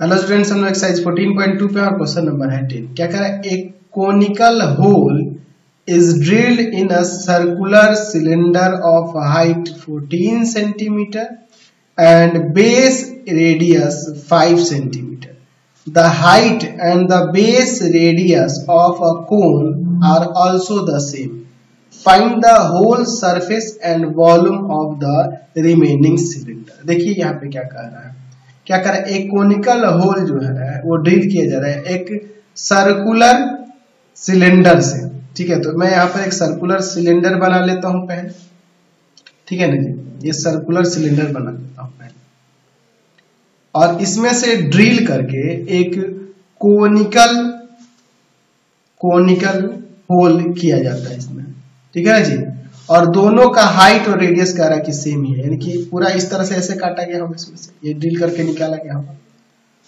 Hello students हम लोग exercise 14.2 पे और क्वेश्चन नंबर है 10 क्या कह रहा है? एक conical hole is drilled in a circular cylinder of height 14 centimetre and base radius 5 centimetre the height and the base radius of a cone are also the same find the whole surface and volume of the remaining cylinder देखिए यहाँ पे क्या कह रहा है। क्या कर? एक कोनिकल होल जो है, वो ड्रिल किया जा रहा है। एक सर्कुलर सिलेंडर से। ठीक है तो मैं यहाँ पर एक सर्कुलर सिलेंडर बना लेता हूँ पहले ठीक है ना जी? ये सर्कुलर सिलेंडर बना लेता हूँ पहले और इसमें से ड्रिल करके एक कोनिकल कोनिकल होल किया जाता है इसमें। ठीक है ना जी? और दोनों का हाइट और रेडियस कह रहा कि सेम ही है। यानी कि पूरा इस तरह से ऐसे काटा गया होगा इसमें से। ये ड्रिल करके निकाला गया होगा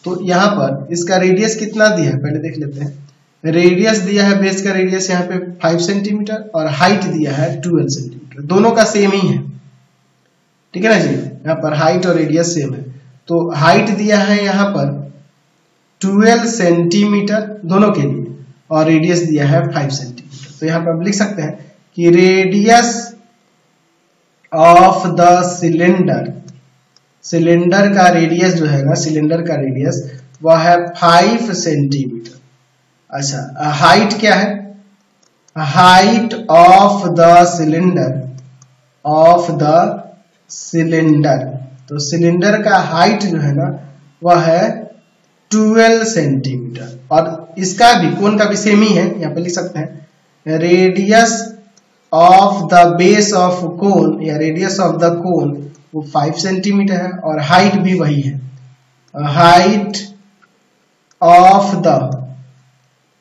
तो यहाँ पर इसका रेडियस कितना दिया है? पहले देख लेते हैं। रेडियस दिया है बेस का रेडियस यहाँ पे फाइव सेंटीमीटर और हाइट दिया है ट्वेल्व सेंटीमीटर दोनों का सेम ही है। ठीक है ना जी? यहाँ पर हाइट और रेडियस सेम है। तो हाइट दिया है यहाँ पर ट्वेल्व सेंटीमीटर दोनों के लिए और रेडियस दिया है फाइव सेंटीमीटर तो यहाँ पर आप लिख सकते हैं कि radius of the cylinder cylinder का रेडियस जो है ना सिलेंडर का रेडियस वह है फाइव सेंटीमीटर अच्छा हाइट क्या है? Height of the cylinder of the cylinder तो सिलेंडर का हाइट जो है ना, वह है 12 सेंटीमीटर और इसका भी कौन का भी सेम ही है, यहाँ पे लिख सकते हैं। Radius of the base of cone या रेडियस ऑफ़ द कोन वो फाइव सेंटीमीटर है और हाइट भी वही है। हाइट ऑफ़ द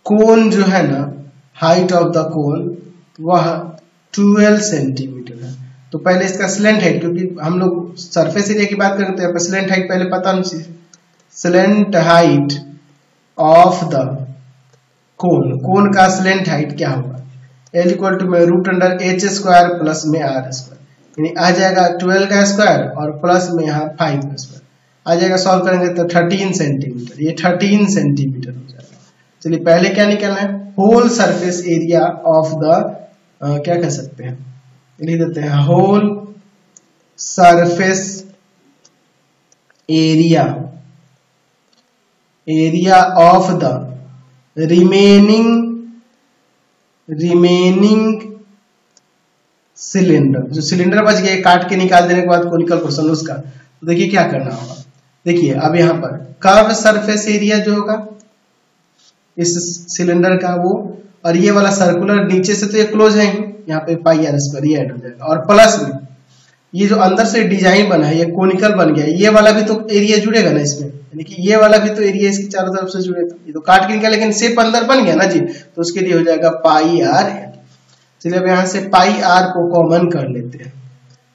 कोन जो है ना हाइट ऑफ़ द कोन वह ट्वेल्व सेंटीमीटर है। तो पहले इसका स्लेंट हाइट क्योंकि हम लोग सरफेस एरिया की बात करें तो स्लेंट हाइट पहले पता नहीं चाहिए slant height of the cone cone का स्लेंट हाइट क्या होगा? एल इक्वल टू में root under H square plus में आर स्क्वायर यानी आ जाएगा ट्वेल्व का स्क्वायर और प्लस में यहाँ फाइव का स्क्वायर आ जाएगा सॉल्व करेंगे तो थर्टीन सेंटीमीटर ये थर्टीन सेंटीमीटर हो जाएगा। चलिए पहले क्या निकालना है? Whole surface area of the क्या कह सकते हैं? लिख देते हैं whole surface area area of the remaining remaining cylinder जो सिलेंडर बच गया काट के निकाल देने के बाद कोनिकल पोर्शन उसका। तो देखिए क्या करना होगा। देखिए, अब यहाँ पर कर्व सरफेस एरिया जो होगा, इस सिलेंडर का वो, और ये वाला सर्कुलर नीचे से तो ये क्लोज है यहाँ पे पाई आर स्क्वायर ये ऐड हो जाएगा। और प्लस में ये जो अंदर से डिज़ाइन बना है, ये कोनिकल बन गया ये वाला भी तो एरिया जुड़ेगा ना इसमें। यानी कि ये वाला भी तो एरिया इसकी चारों तरफ़ से जुड़ेगा ये तो काट के निकाल लेकिन शेप अंदर बन गया ना जी? तो उसके लिए हो जाएगा पाई आर चलिए अब यहाँ से पाई आर को कॉमन कर लेते हैं।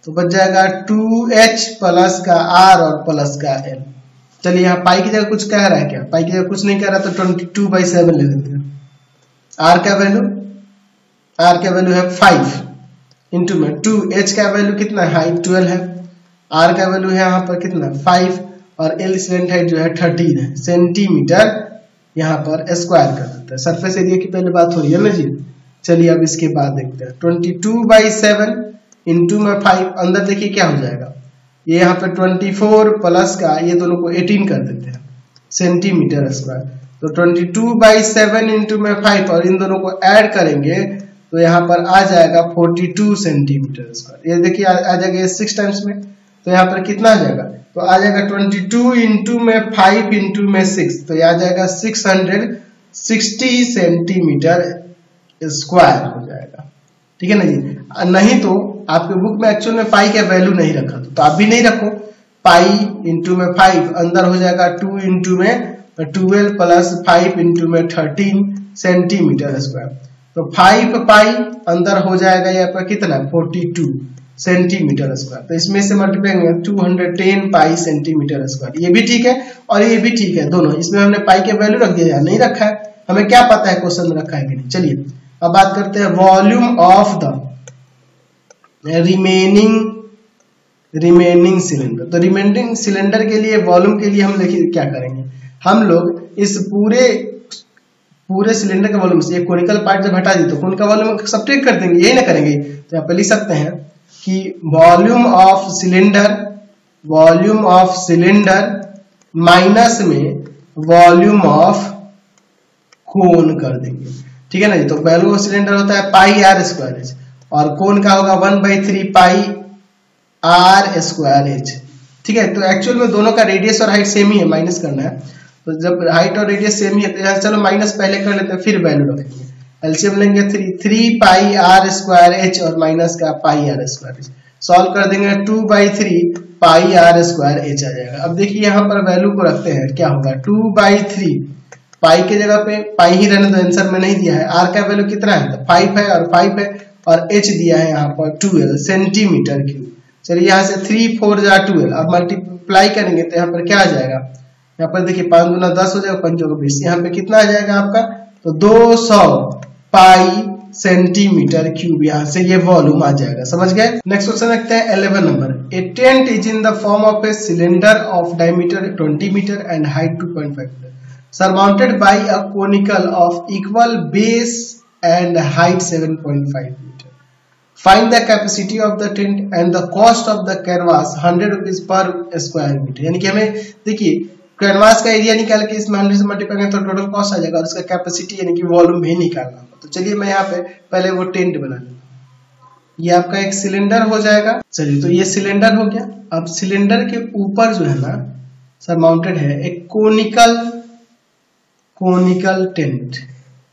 तो बच जाएगा टू एच प्लस का आर और प्लस का एल चलिए यहाँ पाई की जगह कुछ कह रहा है क्या? पाई की जगह कुछ नहीं कह रहा तो ट्वेंटी टू बाई सेवन ले लेते हैं। आर का वैल्यू आर का वैल्यू है? फाइव इंटू में टू एच का वैल्यू कितना है? ट्वेल्व है। आर का वैल्यू है यहाँ पर कितना? फाइव और एल स्लेंट हाइट जो है थर्टीन है। सेंटीमीटर यहाँ पर स्क्वायर कर देते हैं। सरफेस एरिया की पहले बात हो रही है ना जी? चलिए अब इसके बाद देखते हैं। Twenty two by seven into में फाइव अंदर देखिए क्या हो जाएगा। ये यहाँ पे ट्वेंटी फोर प्लस का ये दोनों को एटीन कर देते हैं। सेंटीमीटर स्क्वायर तो twenty two by seven into में फाइव और इन दोनों को ऐड करेंगे तो यहाँ पर आ जाएगा 42 सेंटीमीटर स्क्वायर ये देखिए आ, जाएगा सिक्स टाइम्स में तो यहाँ पर कितना आ जाएगा? तो आ जाएगा 22 टू इंटू में फाइव इंटू में सिक्स तो यह आ जाएगा 660 सेंटीमीटर स्क्वायर हो जाएगा। ठीक है ना जी? नहीं तो आपके बुक में एक्चुअल में पाई का वैल्यू नहीं रखा तो आप भी नहीं रखो। पाई इंटू में फाइव अंदर हो जाएगा टू इंटू में ट्वेल्व प्लस फाइव इंटू में थर्टीन सेंटीमीटर स्क्वायर तो फाइव पाई अंदर हो जाएगा यहाँ पर कितना? फोर्टी टू सेंटीमीटर स्क्वायर तो इसमें से multiply two hundred ten pi centimetre square ये भी ठीक है और ये भी ठीक है, दोनों। इसमें हमने पाई के वैल्यू रख दिया नहीं रखा है? हमें क्या पता है क्वेश्चन में रखा है कि नहीं? चलिए, अब बात करते हैं volume of the remaining remaining cylinder तो रिमेनिंग सिलेंडर के लिए वॉल्यूम के लिए हम देखिए क्या करेंगे। हम लोग इस पूरे पूरे सिलेंडर का वॉल्यूम से कोनिकल पार्ट जब हटा दी तो कौन का वॉल्यूम सब्ट्रैक्ट कर देंगे, यही ना करेंगे। तो यहाँ पे लिख सकते हैं कि volume of cylinder volume of cylinder minus में वॉल्यूम ऑफ़ कोन कर देंगे। ठीक है ना जी? तो वैल्यू ऑफ़ सिलेंडर होता है पाई आर स्क्वायर एच और कोन का होगा one by three pi R square H ठीक है? तो एक्चुअल में दोनों का रेडियस और हाइट सेम ही है माइनस करना है। तो जब हाइट और रेडियस सेम ही है तो चलो माइनस पहले कर लेते हैं, फिर वैल्यू रखेंगे। एलसीएम लेंगे three three pi R square H और माइनस का pi R square H solve कर देंगे two by three pi R square H आ जाएगा। अब देखिए यहाँ पर वैल्यू को रखते हैं, क्या होगा? टू बाई थ्री पाई के जगह पे पाई ही रहने तो आंसर में नहीं दिया है। आर का वैल्यू कितना है? तो फाइव है और फाइव है और एच दिया है यहाँ पर ट्वेल्व सेंटीमीटर क्यूब चलिए यहाँ से थ्री फोर जा ट्वेल्व अब मल्टीप्लाई करेंगे तो यहाँ पर क्या आ जाएगा? यहाँ पर देखिए, पाँच गुना दस हो जाएगा, पंचों को बीस। यहाँ पे कितना आ जाएगा आपका? तो दो सौ पाई सेंटीमीटर क्यूब यहाँ से ये वॉल्यूम आ जाएगा। समझ गए? नेक्स्ट क्वेश्चन रखते हैं 11 number a tent is in the form of a cylinder of diameter 20 metre and height 2.5 metre surmounted by a conical of equal base and height 7.5 meter. Find the capacity of the tent and the cost of the canvas 100 rupees per square meter. यानी कि हमें देखिए canvas का area निकाल के इसमें hundred से multiply करें तो टोटल कॉस्ट आ जाएगा और इसका कैपेसिटी यानी कि वॉल्यूम भी निकालना होगा। तो चलिए मैं यहाँ पे पहले वो टेंट बना लूँगा ये आपका एक सिलेंडर हो जाएगा। चलिए तो ये सिलेंडर हो गया। अब सिलेंडर के ऊपर जो है ना सर माउंटेड है एक कोनिकल कोनिकल टेंट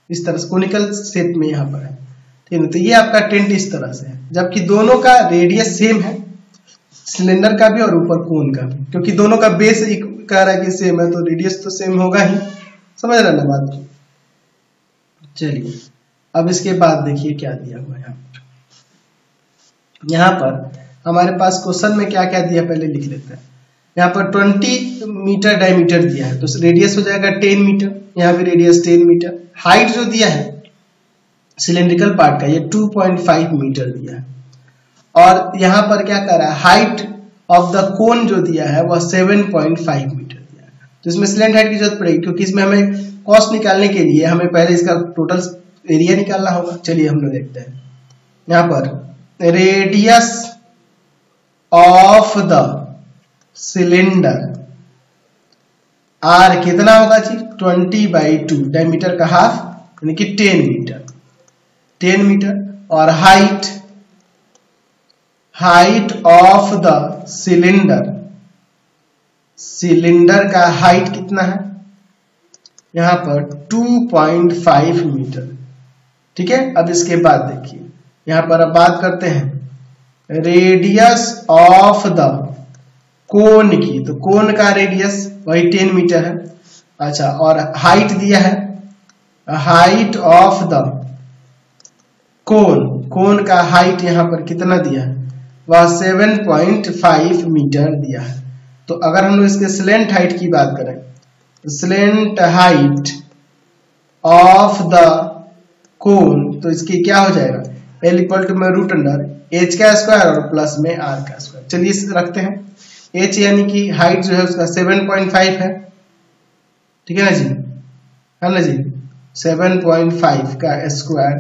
इस तरह से कोनिकल शेप में यहाँ पर है। ठीक है तो ये आपका टेंट इस तरह से है। जबकि दोनों का रेडियस सेम है। सिलेंडर का भी और ऊपर कोन का भी। क्योंकि दोनों का बेस एक कह रहा है कि सेम है तो रेडियस तो सेम होगा ही। समझ रहे ना बात? की चलिए, अब इसके बाद देखिए क्या दिया हुआ पर। यहाँ पर हमारे पास क्वेश्चन में क्या क्या दिया पहले लिख लेते हैं। यहाँ पर 20 मीटर डायमीटर दिया है तो रेडियस हो जाएगा 10 मीटर, यहाँ भी रेडियस 10 मीटर। हाइट जो दिया है सिलेंड्रिकल पार्ट का, ये 2.5 मीटर दिया है। और यहाँ पर क्या कर रहा है? हाइट ऑफ़ द कोन जो दिया है, वह 7.5 मीटर दिया है। तो इसमें सिलेंड हाइट की ज़रूरत पड़ेगी, क्योंकि इसमें हमें कॉस्ट निकालने के लिए हमें पहले इसका टोटल एरिया निकालना होगा। चलिए हम लोग देखते हैं। यहाँ पर radius of the cylinder R कितना होगा जी? ट्वेंटी बाई टू डायमीटर का हाफ़ यानी कि टेन मीटर टेन मीटर और height height of the cylinder cylinder का हाइट कितना है? यहाँ पर 2.5 मीटर ठीक है? अब इसके बाद देखिए। यहाँ पर अब बात करते हैं। रेडियस ऑफ़ द कोन की। तो कोन का रेडियस वही 10 मीटर है। अच्छा और हाइट दिया है। Height of the cone. Cone का हाइट यहाँ पर कितना दिया है? वह 7.5 मीटर दिया है। तो अगर हम लोग इसके स्लेंट हाइट की बात करें slant height of the cone तो इसकी क्या हो जाएगा? एल इक्वल टू में रूट अंडर एच का स्क्वायर और प्लस में आर का स्क्वायर चलिए इसे रखते हैं। एच यानी कि हाइट जो है उसका 7.5 है। ठीक है ना जी? है ना जी? 7.5 का स्क्वायर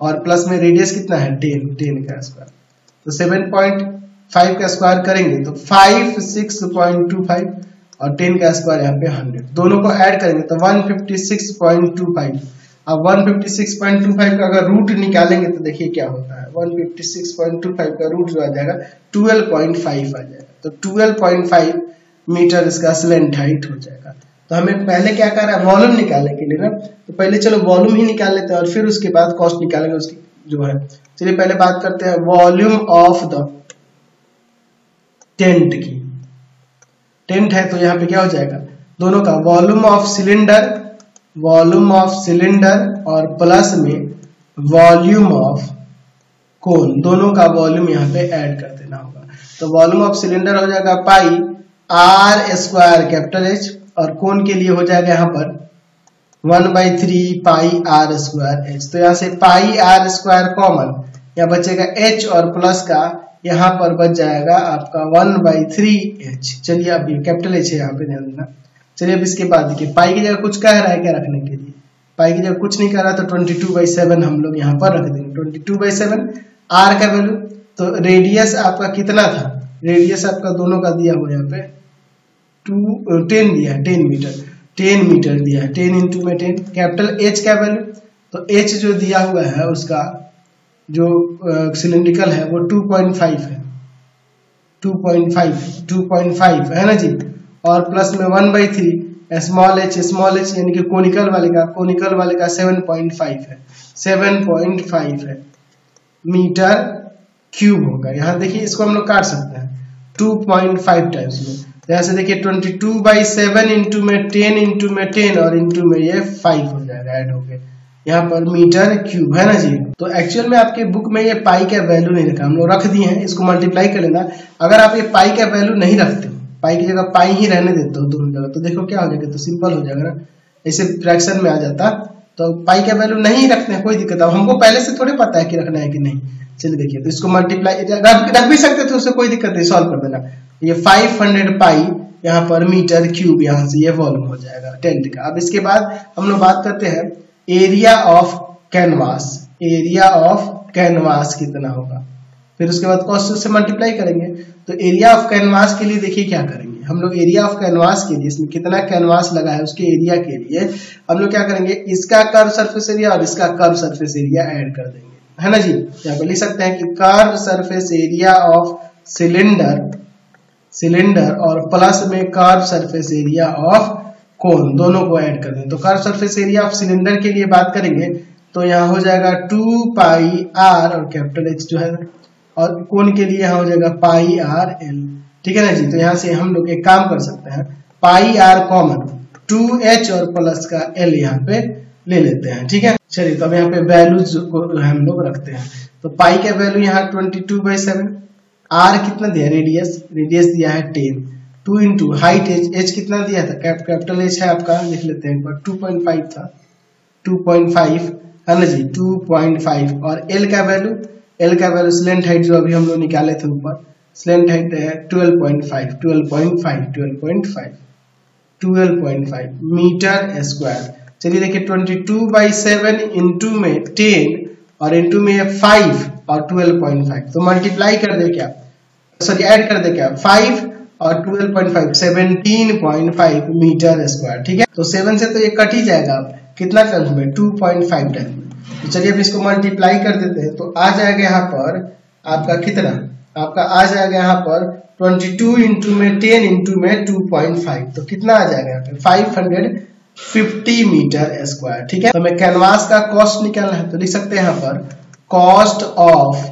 और प्लस में रेडियस कितना है? 10 10 का स्क्वायर तो 7.5 का स्क्वायर करेंगे तो 5 6.25 और 10 का स्क्वायर यहाँ पे 100 दोनों को ऐड करेंगे तो 156.25 अब 156.25 का अगर रूट निकालेंगे तो देखिए क्या होता है। 156.25 का रूट जो आ जाएगा 12.5 आ जाएगा। तो 12.5 मीटर इसका स्लेंट हाइट हो जाएगा। तो हमें पहले क्या कर रहा है? वॉल्यूम निकालने के लिए ना। तो पहले चलो वॉल्यूम ही निकाल लेते हैं और फिर उसके बाद कॉस्ट निकालेंगे, उसकी जो है चलिए पहले बात करते हैं वॉल्यूम ऑफ़ द टेंट की। टेंट है तो यहाँ पे क्या हो जाएगा? दोनों का volume of cylinder, volume of cylinder और प्लस में वॉल्यूम ऑफ़ कोन। दोनों का वॉल्यूम यहाँ पे ऐड कर देना होगा। तो वॉल्यूम ऑफ़ सिलेंडर हो जाएगा pi R square capital H और कोन के लिए हो जाएगा यहाँ पर one by three pi R square H. तो यहाँ से पाई आर स्क्वायर कॉमन या बचेगा एच और प्लस का, यहाँ पर बच जाएगा आपका वन बाई थ्री एच चलिए अब ये कैपिटल एच है, यहाँ पे ध्यान देना। चलिए अब इसके बाद देखिए पाई की जगह कुछ कह रहा है क्या रखने के लिए? पाई की जगह कुछ नहीं कह रहा तो ट्वेंटी टू बाई सेवन हम लोग यहाँ पर रख देंगे। Twenty two by seven R का वैल्यू तो रेडियस आपका कितना था? रेडियस आपका दोनों का दिया हुआ यहाँ पे टू टेन दिया है टेन मीटर टेन मीटर दिया है टेन इंटू में टेन कैपिटल एच का वैल्यू तो एच जो दिया हुआ है उसका जो सिलेंड्रिकल है, वो 2.5 है। 2.5 2.5 है ना जी? और प्लस में one by three small H small H यानी कि कोनिकल वाले का कोनिकल वाले का 7.5 है। 7.5 है। मीटर क्यूब होगा। यहाँ देखिए, इसको हम लोग काट सकते हैं। 2.5 टाइम्स में। जैसे देखिए 22 टू बाई सेवन इंटू में 10 इंटू में 10 और इंटू में ये 5 हो जाएगा ऐड हो गया। यहाँ पर मीटर क्यूब, है ना जी? तो एक्चुअल में आपके बुक में ये पाई का वैल्यू नहीं रखा हम लोग रख दिए हैं, इसको मल्टीप्लाई कर लेना। अगर आप ये पाई का वैल्यू नहीं रखते पाई की जगह पाई ही रहने देते हो दोनों जगह तो देखो क्या हो जाएगा तो सिंपल हो जाएगा ना। ऐसे फ्रैक्शन में आ जाता तो पाई का वैल्यू नहीं रखते हैं, कोई दिक्कत अब हमको पहले से थोड़े पता है कि रखना है कि नहीं। चलिए देखिए तो इसको मल्टीप्लाई रख भी सकते थे, उससे कोई दिक्कत नहीं सॉल्व कर देना। ये फाइव हंड्रेड पाई यहाँ पर मीटर क्यूब यहाँ से ये वॉल्यूम हो जाएगा टेंट का। अब इसके बाद हम लोग बात करते हैं area of canvas area of canvas कितना होगा? फिर उसके बाद कॉस्ट से मल्टीप्लाई करेंगे। तो एरिया ऑफ़ कैनवास के लिए देखिए क्या करेंगे। हम लोग एरिया ऑफ़ कैनवास के लिए, इसमें कितना कैनवास लगा है उसके एरिया के लिए, हम लोग क्या करेंगे? इसका कर्व सरफेस एरिया और इसका कर्व सरफेस एरिया ऐड कर देंगे। है ना जी? यहाँ पर लिख सकते हैं कि curve surface area of cylinder cylinder और प्लस में curve surface area of cone दोनों को ऐड कर दें। तो curve surface area of cylinder के लिए बात करेंगे तो यहाँ हो जाएगा टू पाई आर और कैपिटल एच जो है, और कोन के लिए यहाँ हो जाएगा पाई आर एल ठीक है ना जी? तो यहाँ से हम लोग एक काम कर सकते हैं। Pi R common two H और प्लस का एल यहाँ पे ले लेते हैं। ठीक है? चलिए तो अब यहाँ पे वैल्यूज़ को हम लोग रखते हैं। तो पाई का वैल्यू यहाँ twenty two by seven R कितना दिया रेडियस रेडियस दिया है ten two into height H H कितना दिया था? कैप कैपिटल एच है आपका, लिख लेते हैं बार। टू पॉइंट फाइव था। टू पॉइंट फाइव है ना जी? टू पॉइंट फाइव और एल का वैल्यू एल का वैल्यू स्लेंट हाइट जो अभी हम लोग निकाले थे ऊपर स्लेंट हाइट है twelve point five twelve point five twelve point five twelve point five metre square चलिए देखिए twenty two by seven into में टेन और इंटू में फाइव और ट्वेल्व पॉइंट फाइव तो मल्टीप्लाई कर दे क्या? सॉरी ऐड कर दे क्या? फाइव और 12.5 17.5 मीटर स्क्वायर ठीक है? तो सेवन से तो ये कट ही जाएगा कितना टर्म में 2.5 टाइम में तो चलिए अब इसको मल्टीप्लाई कर देते हैं। तो आ जाएगा यहाँ पर आपका कितना? आपका आ जाएगा यहाँ पर 22 टू इंटू में 10 इंटू में 2.5 तो कितना आ जाएगा यहाँ पे? 550 मीटर स्क्वायर ठीक है? तो हमें कैनवास का कॉस्ट निकालना है। तो लिख सकते हैं यहाँ पर कॉस्ट ऑफ़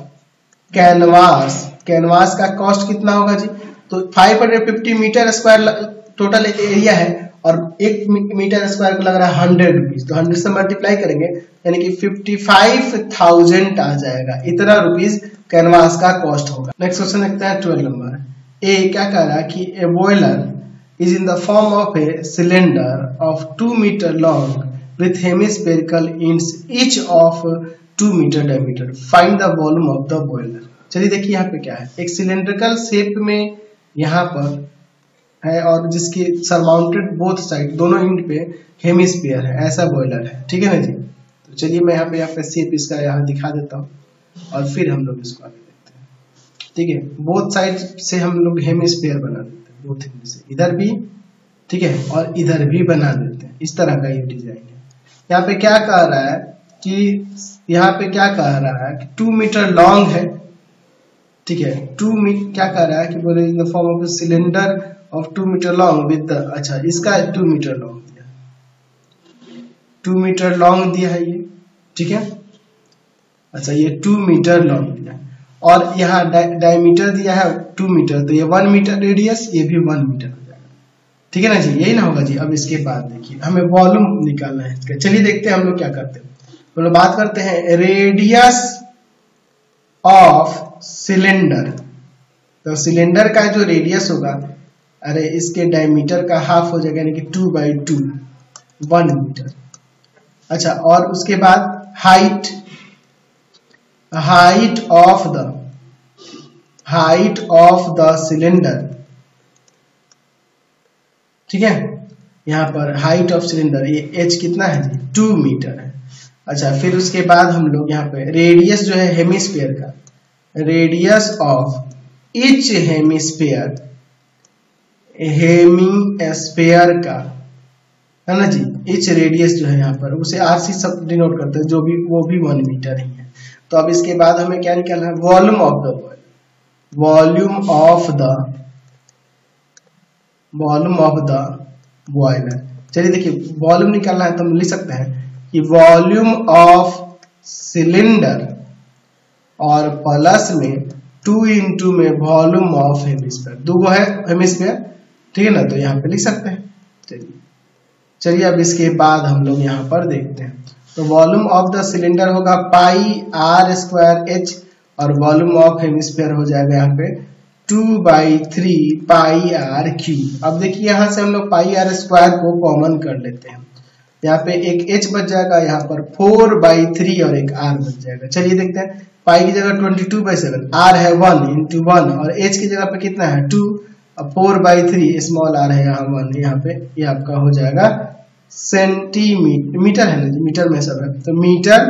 कैनवास कैनवास का कॉस्ट कितना होगा जी? तो 550 मीटर स्क्वायर टोटल एरिया है और एक मीटर स्क्वायर को लग रहा है हंड्रेड रुपीज़ तो हंड्रेड से मल्टीप्लाई करेंगे, यानी कि फिफ्टी फाइव थाउज़ेंड आ जाएगा। इतना रुपीज़ कैनवास का कॉस्ट होगा। नेक्स्ट क्वेश्चन देखते हैं ट्वेल्व नंबर ए क्या कह रहा है कि a boiler is in the form of a cylinder of two metre long with hemispherical ends each of 2 meter diameter. Find the volume of the boiler चलिए देखिए यहाँ पे क्या है। एक सिलेंड्रिकल शेप में यहाँ पर है और जिसकी सरमाउंटेड बोथ साइड दोनों इंड पे हेमिस्फीयर है, ऐसा बॉयलर है। ठीक है ना जी? तो चलिए मैं यहाँ पे यहाँ पे शेप इसका यहाँ दिखा देता हूँ और फिर हम लोग इसको आगे देखते हैं। ठीक है? बोथ साइड से हम लोग हेमिस्फीयर बना देते हैं बोथ इंड से। इधर भी, ठीक है? और इधर भी बना देते हैं। इस तरह का ये डिज़ाइन है। यहाँ पे क्या कह रहा है कि, यहाँ पे क्या कह रहा है कि टू मीटर लॉन्ग है। ठीक है टू मीटर क्या कह रहा है कि बोले in the form of cylinder of two metre long with अच्छा इसका टू मीटर लॉन्ग दिया। टू मीटर लॉन्ग दिया है ये, ठीक है? अच्छा ये टू मीटर लॉन्ग दिया। और यहाँ डायमीटर दिया है टू मीटर तो ये वन मीटर रेडियस ये भी वन मीटर हो जाएगा। ठीक है ना जी? यही ना होगा जी, अब इसके बाद देखिए, हमें वॉल्यूम निकालना है चलिए देखते हैं हम लोग क्या करते हैं। हम लोग बात करते हैं रेडियस ऑफ़ सिलेंडर तो सिलेंडर का जो रेडियस होगा, अरे इसके डायमीटर का हाफ़ हो जाएगा, यानी कि two by two one metre अच्छा और उसके बाद height height of the height of the cylinder ठीक है? यहाँ पर हाइट ऑफ़ सिलेंडर ये एच कितना है जी? टू मीटर है। अच्छा फिर उसके बाद हम लोग यहाँ पे रेडियस जो है हेमिस्फीयर का। Radius of each hemisphere hemi का। है ना जी? इच रेडियस जो है यहाँ पर, उसे आर सी सब डिनोट करते हैं, जो भी, वो भी वन मीटर ही है। तो अब इसके बाद हमें क्या निकालना है? Volume of the volume of the volume of the boiler चलिए देखिए वॉल्यूम निकालना है तो हम लिख सकते हैं। कि वॉल्यूम ऑफ़ सिलेंडर और प्लस में टू इंटू में वॉल्यूम ऑफ़ हेमिस्फीयर। दो गो है हेमिस्फीयर, ठीक है ना? तो यहाँ पे लिख सकते हैं। चलिए। चलिए, अब इसके बाद हम लोग यहाँ पर देखते हैं। तो वॉल्यूम ऑफ़ द सिलेंडर होगा पाई आर स्क्वायर एच और वॉल्यूम ऑफ़ हेमिस्फीयर हो जाएगा यहाँ पे two by three pi r cube अब देखिए, यहाँ से हम लोग पाई आर स्क्वायर को कॉमन कर लेते हैं। यहाँ पे एक एच बच जाएगा, यहाँ पर फोर बाई थ्री और एक आर बच जाएगा। चलिए देखते हैं। पाई की जगह twenty two by seven r है वन इंटू वन और एच की जगह पे कितना है? Two four by three small r है यहाँ वन यहाँ पे ये यह आपका हो जाएगा सेंटीमीटर मीटर है ना जी, मीटर में सब है तो मीटर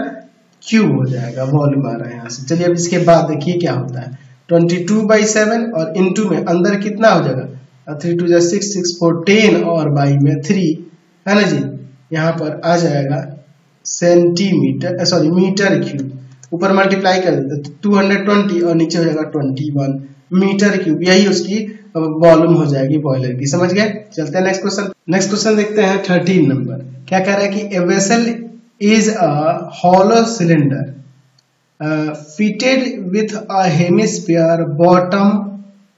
क्यूब हो जाएगा वॉल्यूम आ रहा है यहाँ से। चलिए अब इसके बाद देखिए क्या होता है। ट्वेंटी टू बाई सेवन और इंटू में अंदर कितना हो जाएगा? थ्री टू जै सिक्स सिक्स फोर टेन और बाई में थ्री है ना जी? यहाँ पर आ जाएगा सेंटीमीटर सॉरी मीटर क्यूब ऊपर मल्टीप्लाई कर देते टू हंड्रेड ट्वेंटी और नीचे हो जाएगा ट्वेंटी वन मीटर क्यूब यही उसकी वॉल्यूम हो जाएगी बॉयलर की. समझ गए? चलते हैं नेक्स्ट क्वेश्चन नेक्स्ट क्वेश्चन देखते हैं थर्टीन नंबर क्या कह रहा है कि a vessel is a hollow cylinder fitted with a hemisphere bottom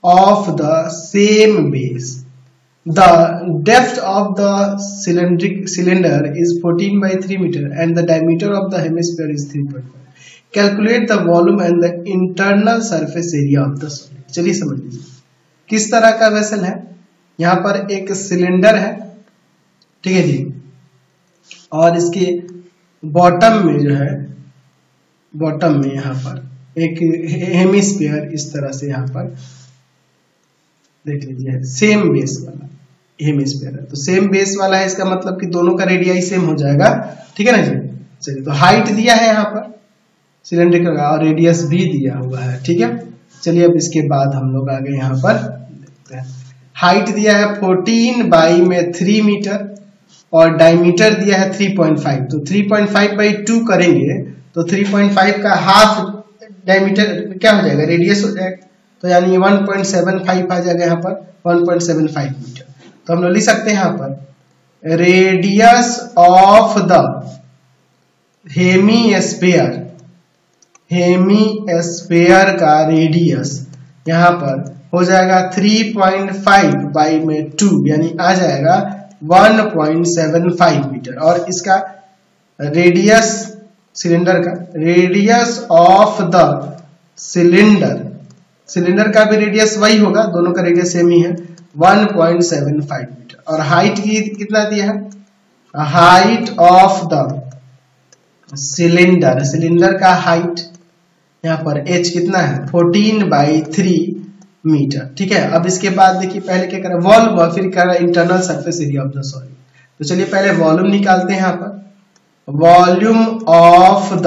of the same base the depth of the cylindric cylinder is 14 by 3 meter and the diameter of the hemisphere is 3.5 calculate the volume and the internal surface area of the solid चलिए समझ लीजिए किस तरह का vessel है यहाँ पर एक सिलेंडर है ठीक है जी और इसके बॉटम में जो है बॉटम में यहाँ पर एक हेमिस्फीयर इस तरह से यहाँ पर देख लीजिए सेम बेस वाला हेमिस्फीयर है तो सेम बेस वाला है, इसका मतलब कि दोनों का रेडियाई सेम हो जाएगा। ठीक है ना जी? चलिए तो हाइट दिया है यहाँ पर सिलेंडर का, और रेडियस भी दिया हुआ है, ठीक है? चलिए अब इसके बाद हम लोग आगे यहाँ पर देखते हैं। हाइट दिया है 14 बाई में 3 मीटर और डायमीटर दिया है 3.5 तो 3.5 बाई टू करेंगे तो 3.5 का हाफ़ डायमीटर क्या हो जाएगा? रेडियस हो जाएगा। तो यानी 1.75 आ जाएगा यहाँ पर 1.75 मीटर तो हम लोग लिख सकते हैं यहाँ पर radius of the hemisphere hemisphere का रेडियस यहाँ पर हो जाएगा 3.5 पॉइंट फाइव बाई में टू यानी आ जाएगा 1.75 मीटर और इसका रेडियस सिलेंडर का radius of the cylinder cylinder का भी रेडियस वही होगा, दोनों का रेडियस सेम ही है। 1.75 मीटर और हाइट की कितना दिया है? Height of the cylinder cylinder का हाइट यहाँ पर एच कितना है? 14 बाई थ्री मीटर ठीक है? अब इसके बाद देखिए पहले क्या करें? वॉल्यूम फिर क्या internal surface area of the solid तो चलिए पहले वॉल्यूम निकालते हैं यहाँ पर. वॉल्यूम ऑफ़ द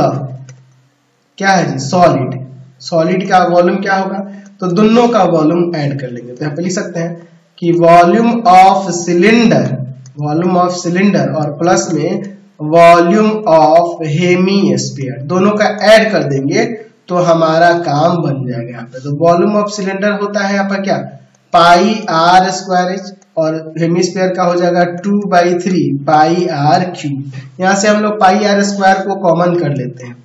क्या है जी? सॉलिड सॉलिड का वॉल्यूम क्या होगा? तो दोनों का वॉल्यूम ऐड कर लेंगे। तो यहाँ पे लिख सकते हैं। कि volume of cylinder, volume of cylinder और प्लस में वॉल्यूम ऑफ़ हेमी स्पेयर दोनों का ऐड कर देंगे तो हमारा काम बन जाएगा यहाँ पे। तो वॉल्यूम ऑफ़ सिलेंडर होता है यहाँ पर क्या? पाई आर स्क्वायर एच और हेमिस्फीयर का हो जाएगा two by three, pi r cube यहाँ से हम लोग पाई आर स्क्वायर को कॉमन कर लेते हैं।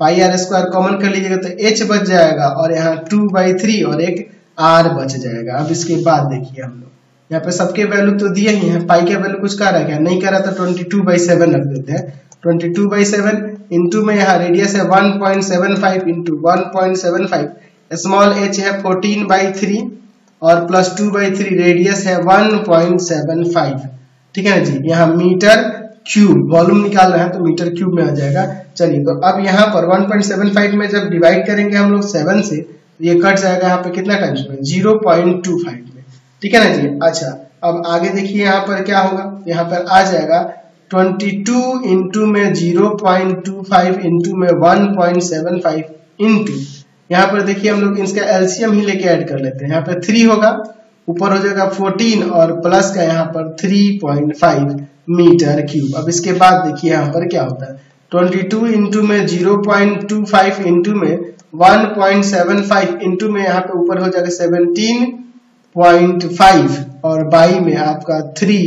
पाई आर स्क्वायर कॉमन कर लीजिएगा तो एच बच जाएगा और यहाँ टू बाई थ्री और एक आर बच जाएगा। अब इसके बाद देखिए हम लोग। यहाँ पे सबके वैल्यू तो दिए ही हैं। पाई के वैल्यू कुछ कर रहा है क्या? नहीं कर रहा तो ट्वेंटी टू बाई सेवन रख देते हैं। Twenty two by seven into में यहाँ रेडियस है 1.75 point seven five into one point seven five small h है 14 बाई थ्री और plus two by three radius है 1.75 ठीक है ना जी? यहाँ मीटर क्यूब वॉल्यूम निकाल रहे हैं तो मीटर क्यूब में आ जाएगा। चलिए तो अब यहाँ पर 1.75 में जब डिवाइड करेंगे हम लोग सेवन से ये कट जाएगा यहाँ पे कितना टाइम्स में? ज़ीरो पॉइंट टू फाइव में। ठीक है ना जी? अच्छा अब आगे देखिए यहाँ पर क्या होगा? यहाँ पर आ जाएगा ट्वेंटी टू इंटू में zero point two five into में one point seven five into यहाँ पर देखिए हम लोग इसका एलसीएम ही लेके ऐड कर लेते हैं। यहाँ पर थ्री होगा, ऊपर हो जाएगा फोर्टीन और प्लस का यहाँ पर three point five metre cube अब इसके बाद देखिए यहाँ पर क्या होता है? ट्वेंटी टू इंटू में zero point two five into में one point seven five into में यहाँ पे ऊपर हो जाएगा सेवनटीन पॉइंट फाइव और बाई में आपका थ्री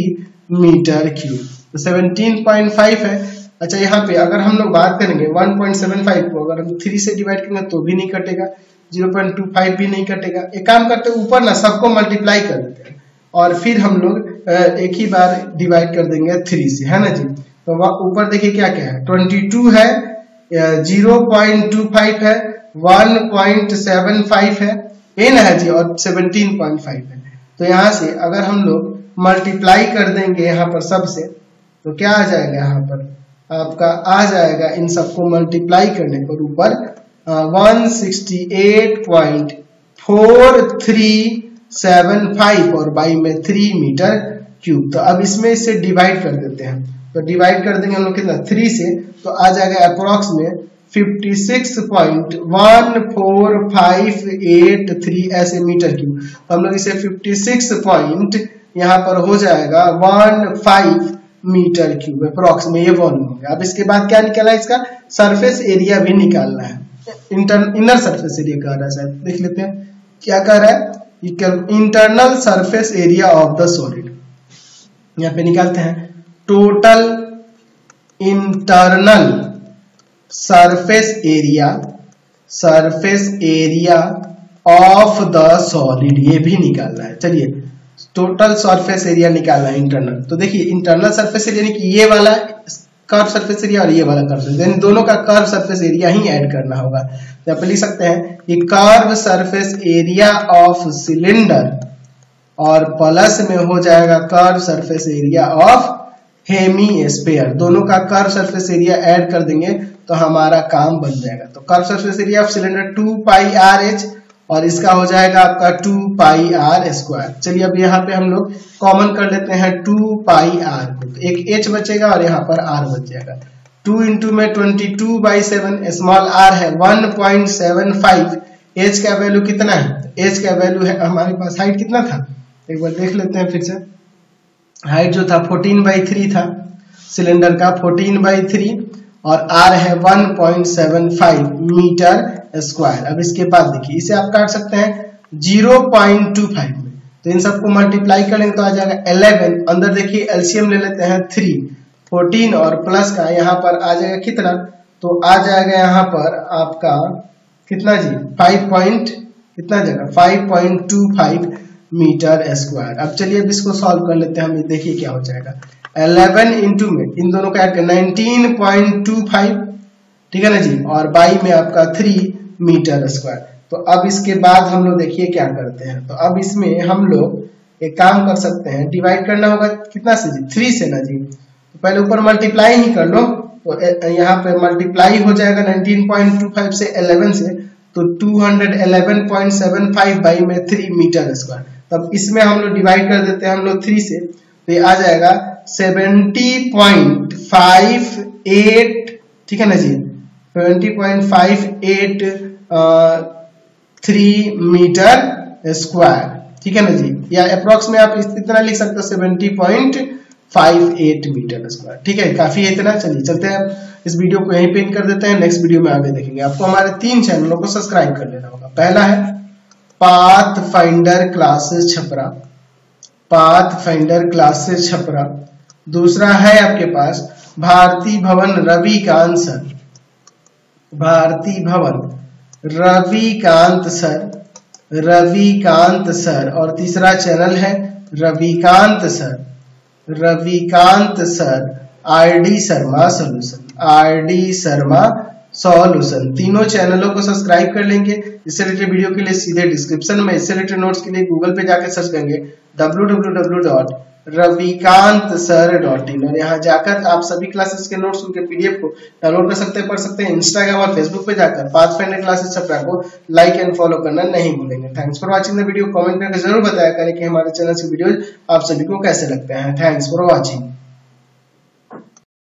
मीटर क्यूब तो सेवनटीन पॉइंट फाइव है। अच्छा यहाँ पे अगर हम लोग बात करेंगे 1.75 को, अगर हम थ्री से डिवाइड करेंगे तो भी नहीं कटेगा 0.25 भी नहीं कटेगा। एक काम करते ऊपर ना सबको मल्टीप्लाई कर देते हैं और फिर हम लोग एक ही बार डिवाइड कर देंगे थ्री से, है ना जी? तो ऊपर देखिए क्या क्या है 22 है 0.25 है 1.75 है एन है जी, और 17.5 है। तो यहाँ से अगर हम लोग मल्टीप्लाई कर देंगे यहाँ पर सबसे तो क्या आ जाएगा यहाँ पर? आपका आ जाएगा इन सबको मल्टीप्लाई करने पर ऊपर one sixty eight point four three seven five और बाई में थ्री मीटर क्यूब तो अब इसमें इसे डिवाइड कर देते हैं। तो डिवाइड कर देंगे हम लोग कितना? थ्री से तो आ जाएगा अप्रोक्स में fifty six point one four five eight three ऐसे मीटर क्यूब तो हम लोग इसे फिफ्टी सिक्स पॉइंट यहाँ पर हो जाएगा one five metre cube approx में ये वॉल्यूम हो गया। अब इसके बाद क्या निकला इसका? सरफेस एरिया भी निकालना है। इंटर इनर सरफेस एरिया कह रहा है शायद। देख लेते हैं। क्या कह रहा है? Internal surface area of the solid यहाँ पे निकालते हैं। Total internal surface area surface area of the solid ये भी निकालना है। चलिए टोटल सरफेस एरिया निकालना है इंटरनल तो देखिए इंटरनल सरफेस एरिया यानी कि ये वाला कर्व सरफेस एरिया और ये वाला कर्व सरफेस यानी दोनों का कर्व सरफेस एरिया ही ऐड करना होगा। तो आप लिख सकते हैं कि curve surface area of cylinder और प्लस में हो जाएगा curve surface area of hemisphere दोनों का कर्व सरफेस एरिया ऐड कर देंगे। तो हमारा काम बन जाएगा। तो curve surface area of cylinder two pi r h और इसका हो जाएगा आपका टू पाई आर स्क्वायर। चलिए अब यहाँ पे हम लोग कॉमन कर लेते हैं टू पाई आर। तो एक एच बचेगा और यहाँ पर आर बच जाएगा। टू इंटू में twenty two by seven small r है one point seven five. H का वैल्यू कितना है? एच का वैल्यू है, हमारे पास हाइट कितना था? एक बार देख लेते हैं फिर से। हाइट जो था फोर्टीन बाई थ्री था, सिलेंडर का फोर्टीन बाई थ्री। और आर है 1.75 मीटर स्क्वायर अब इसके बाद देखिए, इसे आप काट सकते हैं 0.25 में। तो इन सबको मल्टीप्लाई करेंगे तो आ जाएगा 11 अंदर देखिए एलसीएम ले लेते हैं 3 14 और प्लस का यहाँ पर आ जाएगा कितना? तो आ जाएगा यहाँ पर आपका कितना जी? 5 पॉइंट कितना जगह 5.25 मीटर स्क्वायर। अब चलिए अब इसको सॉल्व कर लेते हैं, हम देखिए क्या हो जाएगा। 11 इंटू में इन दोनों का ऐड कर 19.25 ठीक है ना जी? और बाई में आपका 3 मीटर स्क्वायर। तो अब इसके बाद हम लोग देखिए क्या करते हैं। तो अब इसमें हम लोग एक काम कर सकते हैं डिवाइड करना होगा कितना से जी? थ्री से ना जी। तो पहले ऊपर मल्टीप्लाई ही कर लो तो यहाँ पे मल्टीप्लाई हो जाएगा 19.25 से 11 से तो 211.75 बाई में 3 मीटर स्क्वायर। तब इसमें हम लोग डिवाइड कर देते हैं हम लोग थ्री से। तो ये आ जाएगा सेवेंटी पॉइंट फाइव एट ठीक है ना जी? Seventy point five eight three metre square ठीक है ना जी? या अप्रोक्स में आप इतना लिख सकते हो seventy point five eight metre square ठीक है? काफ़ी है इतना। चलिए, चलते हैं। इस वीडियो को यहीं पिन कर देते हैं। नेक्स्ट वीडियो में आगे देखेंगे। आपको हमारे तीन चैनलों को सब्सक्राइब कर लेना होगा। पहला है Path Finder Classes Chhapra. Path Finder Classes Chhapra. दूसरा है आपके पास भारती भवन रविकांत सर। भारती भवन रविकांत सर। रविकांत सर। और तीसरा चैनल है Ravikant sir. Ravikant sir. R D Sharma solution R D Sharma solution तीनों चैनलों को सब्सक्राइब कर लेंगे। इससे रिलेटेड वीडियो के लिए सीधे डिस्क्रिप्शन में, इससे रिलेटेड नोट्स के लिए गूगल पे जाकर सर्च करेंगे इन और यहाँ जाकर आप सभी क्लासेस के नोट्स उनके पीडीएफ को डाउनलोड कर सकते हैं, पढ़ सकते हैं। इंस्टाग्राम और फेसबुक पे जाकर पाथ फाइंडर क्लासेस सप्रा को लाइक एंड फॉलो करना नहीं भूलेंगे। Thanks for watching the video comment करके ज़रूर बताया करें कि हमारे चैनल के वीडियो आप सभी को कैसे लगते हैं। Thanks for watching